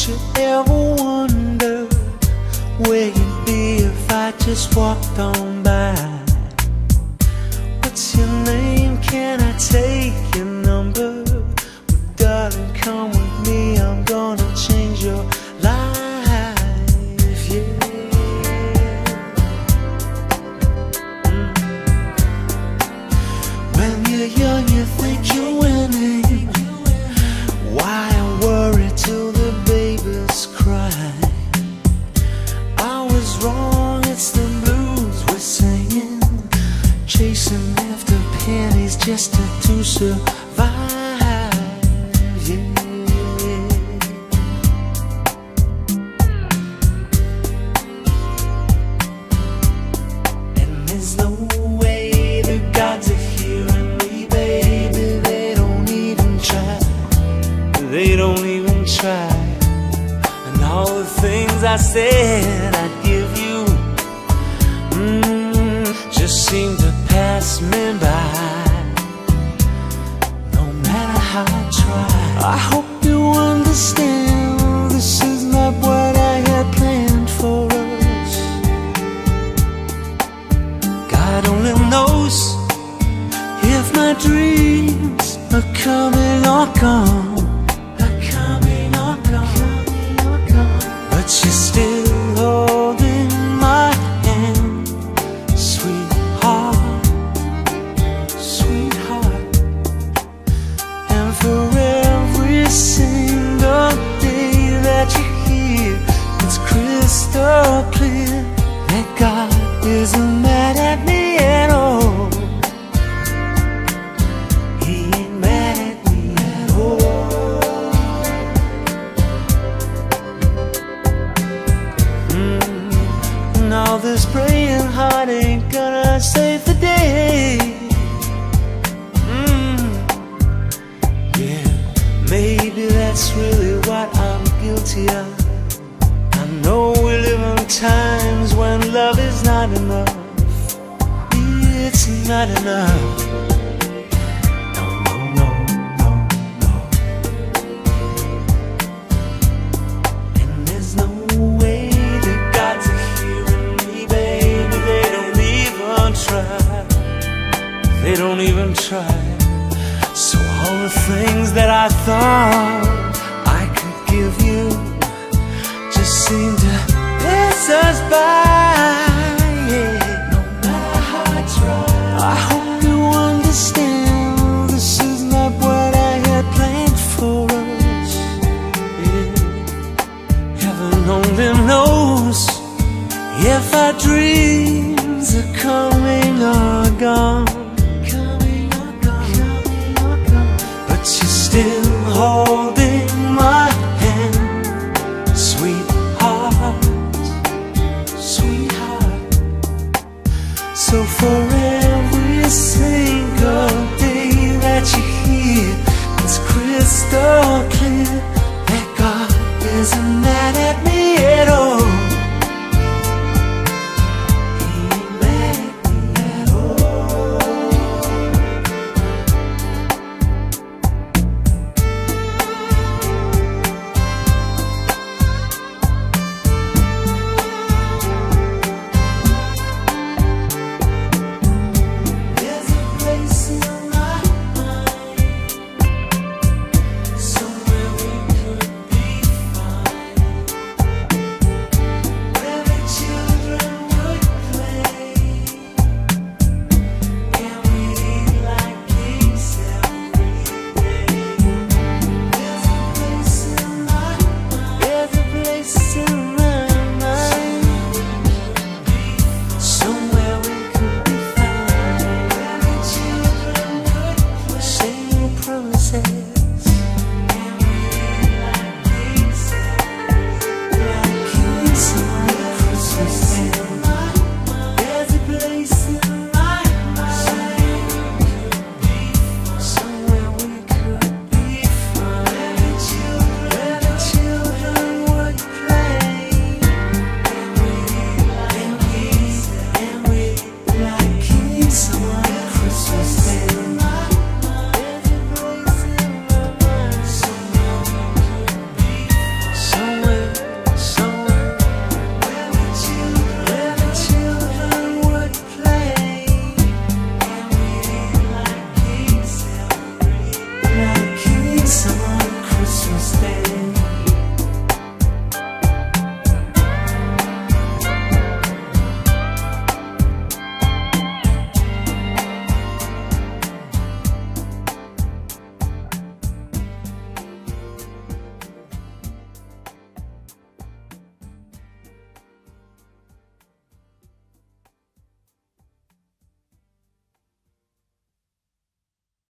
Don't you ever wonder where you'd be if I just walked on just to, survive. Yeah. And there's no way the gods are hearing me, baby. They don't even try. They don't even try. And all the things I said I'd give you mm, just seem to pass me by. I hope you understand this is not what I had planned for us. God only knows if my dreams are coming or gone. Of. I know we live in times when love is not enough. It's not enough. No, no, no, no, no. And there's no way gods hearing me, baby. They don't even try. They don't even try. So all the things that I thought understand this is not what I had planned for us. Heaven only knows if our dreams are coming or gone. crystal clear that God is in that